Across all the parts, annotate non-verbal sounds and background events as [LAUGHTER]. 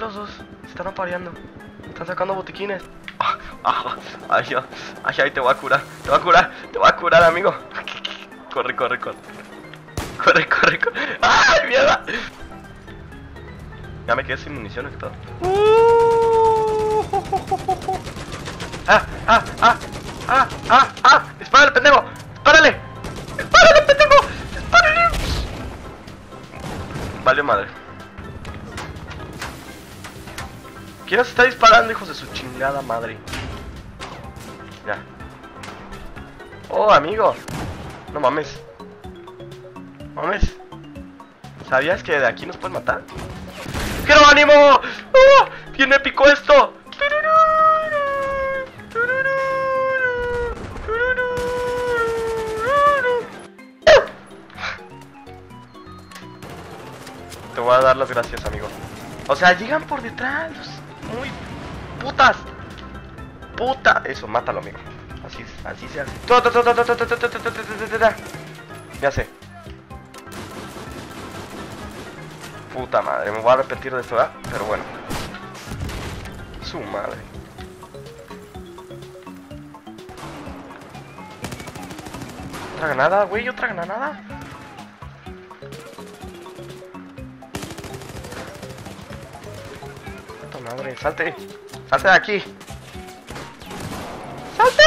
los dos. Se están apareando. Están sacando botiquines. Ah, [LAUGHS] ah, ay, ay, ay, ay, te voy a curar, te voy a curar, te voy a curar, amigo. Corre, corre, corre. Corre, corre, corre. ¡Ay, mierda! Ya me quedé sin municiones y todo. ¡Ah, ah, ah! ¡Ah, ah, ah! ¡Dispárale, pendejo! ¡Dispárale! ¡Dispárale, pendejo! ¡Dispárale! Vale madre. ¿Quién nos está disparando, hijos de su chingada madre? Ya. Oh, amigo. No mames. Mames. ¿Sabías que de aquí nos pueden matar? ¡Jerónimo! ¡Oh! ¡Bien épico esto! Te voy a dar las gracias, amigo. O sea, llegan por detrás. Muy putas. Puta. Eso, mátalo, amigo. Así, así se hace. Ya sé. Puta madre, me voy a arrepentir de esto, ¿verdad? Pero bueno. Su madre. ¿Otra granada, güey? ¿Otra granada? Madre, salte. Salte de aquí. ¡Salte!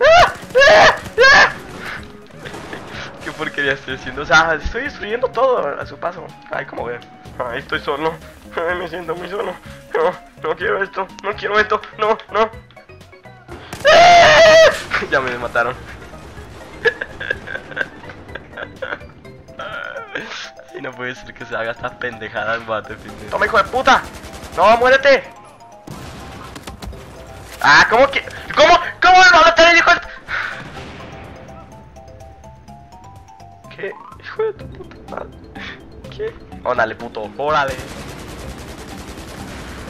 ¡Ah! ¡Ah! ¡Ah! ¿Qué porquería estoy haciendo? O sea, estoy destruyendo todo a su paso. Ay, como ven. Estoy solo. Me siento muy solo. No, no quiero esto. No quiero esto. No, no. [LAUGHS] Ya me mataron. [LAUGHS] No puede ser que se haga esta pendejada en Battlefield. ¡Toma, hijo de puta! ¡No, muérete! ¡Ah, cómo que! ¿Cómo? ¿Cómo me va a matar el hijo de... ¿Qué? Hijo de tu puta madre. ¿Qué? Órale, puto, órale.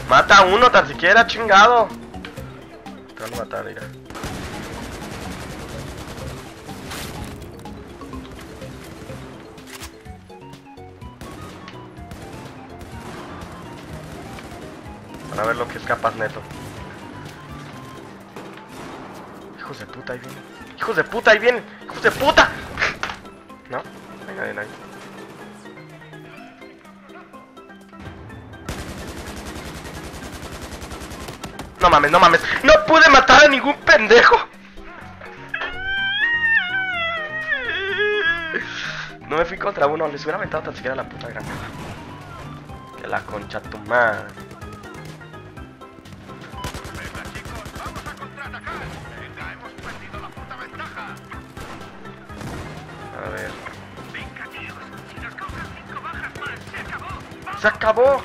Mata a uno tan siquiera, chingado. Te van a mira. Van a ver lo que es capaz neto. Hijos de puta, ahí vienen. Hijos de puta, ahí vienen. Hijos de puta. No, no hay nadie, nadie. No mames, no mames. No pude matar a ningún pendejo. No me fui contra uno. Les hubiera aventado tan siquiera la puta granada. Que la concha tu madre. ¡Se acabó!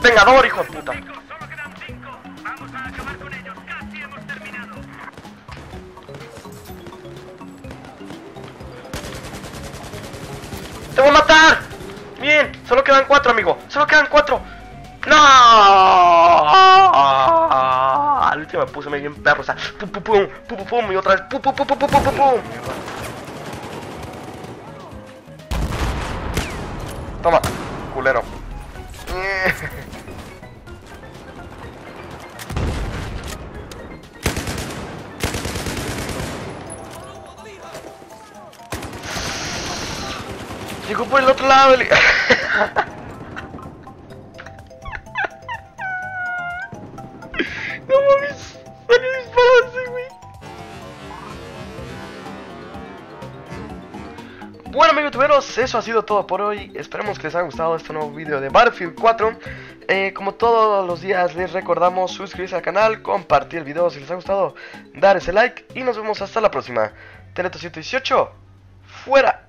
¡Vengador, hijo de puta! ¡Te voy a matar! Bien, solo quedan cuatro, amigo. Solo quedan cuatro. ¡No! Al último me puse medio en perro, o pum pum, pum pum pum, y otra vez pum pum pum pum pum pum pum Toma, culero. [LAUGHS] Llegó por el otro lado. el- [LAUGHS] no mames, salió dispararse, güey. Bueno amigos tuberos, eso ha sido todo por hoy. Esperemos que les haya gustado este nuevo video de Battlefield 4. Eh, como todos los días les recordamos suscribirse al canal, compartir el video si les ha gustado, dar ese like y nos vemos hasta la próxima. Teleto 118, fuera.